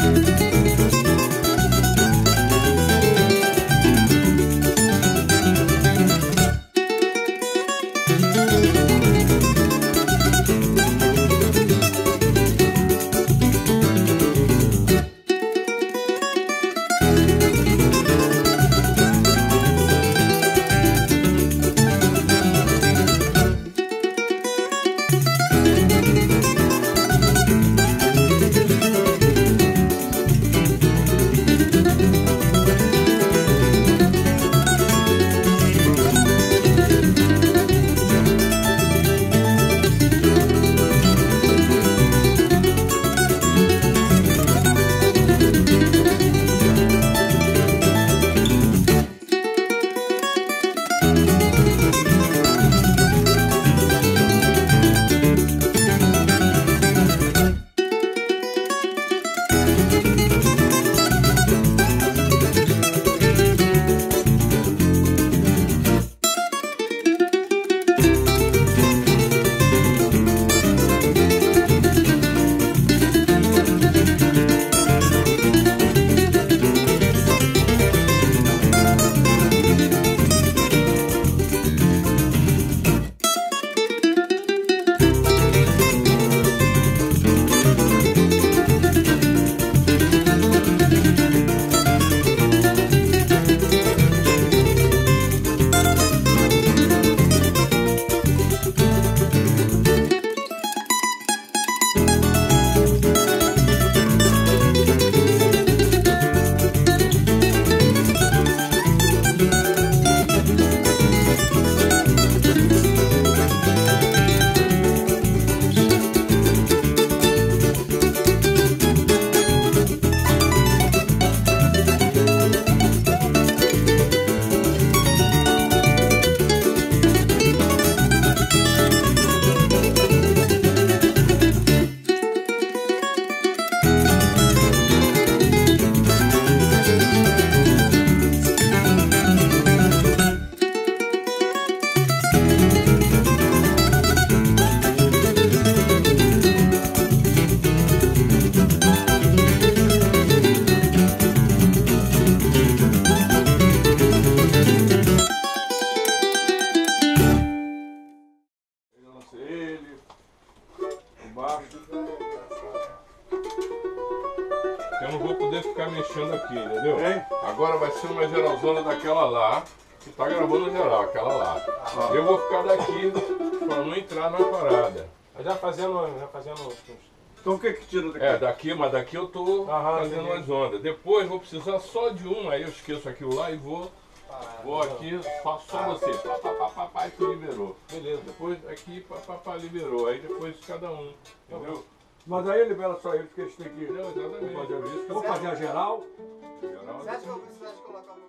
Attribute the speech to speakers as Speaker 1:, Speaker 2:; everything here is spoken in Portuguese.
Speaker 1: Música Eu não vou poder ficar mexendo aqui, entendeu? É? Agora vai ser uma geralzona daquela lá, que tá gravando geral, aquela lá. Ah. Eu vou ficar daqui pra não entrar na parada.
Speaker 2: Já fazendo. Já fazendo.
Speaker 1: Então o que que tira daqui? É, daqui, mas daqui eu tô Aham, fazendo entendi. umas ondas. Depois vou precisar só de um, aí eu esqueço aquilo lá e vou. Ah, vou aqui, faço só você. Pá, pá, pá, pá, pá, que liberou. Beleza. Depois aqui, pá, pá, pá, liberou. Aí depois cada um. Entendeu?
Speaker 3: Mas aí libera só eles que eles têm que Não, fazer o. Vou fazer a geral.
Speaker 1: Você acha que eu né? colocar o